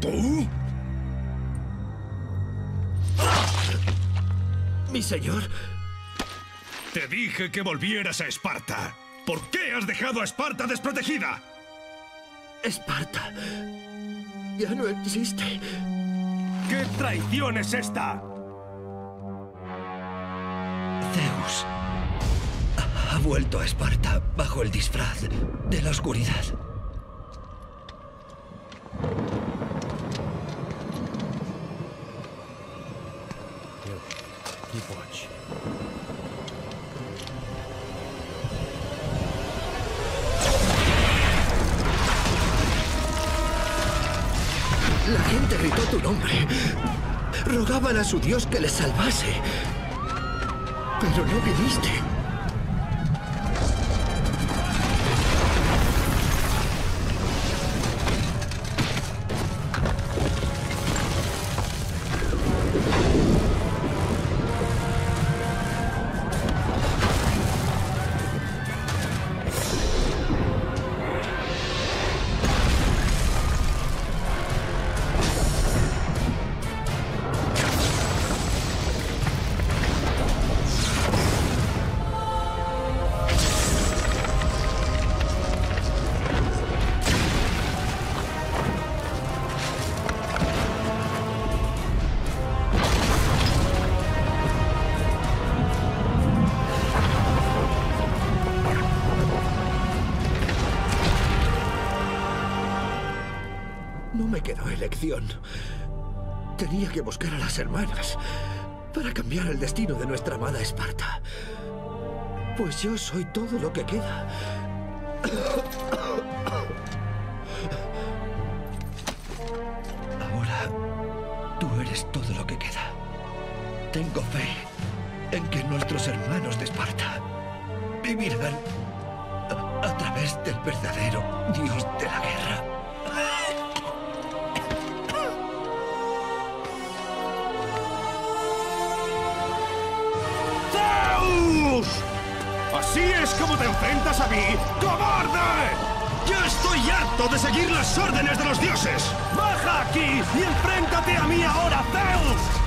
¿Tú? Mi señor. Te dije que volvieras a Esparta. ¿Por qué has dejado a Esparta desprotegida? Esparta. Ya no existe. ¿Qué traición es esta? Zeus ha vuelto a Esparta bajo el disfraz de la oscuridad. La gente gritó tu nombre. Rogaban a su Dios que les salvase. Pero no viniste. No me quedó elección. Tenía que buscar a las hermanas para cambiar el destino de nuestra amada Esparta. Pues yo soy todo lo que queda. Ahora tú eres todo lo que queda. Tengo fe en que nuestros hermanos de Esparta vivirán a, través del verdadero Dios de la guerra. ¿Así es como te enfrentas a mí? ¡Cobarde! ¡Ya estoy harto de seguir las órdenes de los dioses! ¡Baja aquí y enfréntate a mí ahora, Zeus!